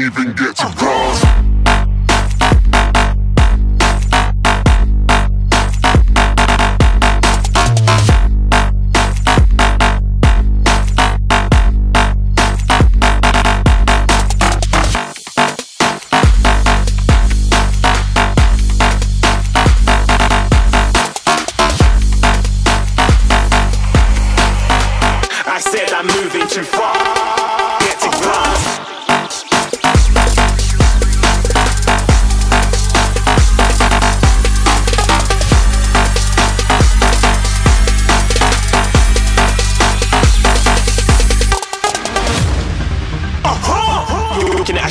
Even get to oh.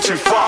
too far.